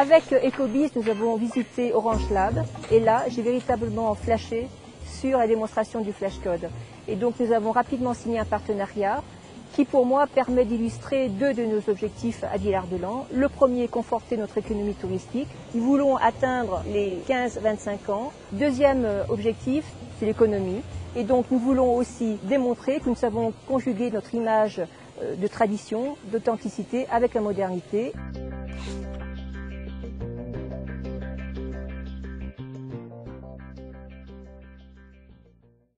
Avec euh, Ecobiz, nous avons visité Orange Lab et là, j'ai véritablement flashé sur la démonstration du flash code. Et donc, nous avons rapidement signé un partenariat qui, pour moi, permet d'illustrer deux de nos objectifs à Villard-de-Lans. Le premier, conforter notre économie touristique. Nous voulons atteindre les 15-25 ans. Deuxième euh, objectif, c'est l'économie. Et donc, nous voulons aussi démontrer que nous savons conjuguer notre image euh, de tradition, d'authenticité avec la modernité.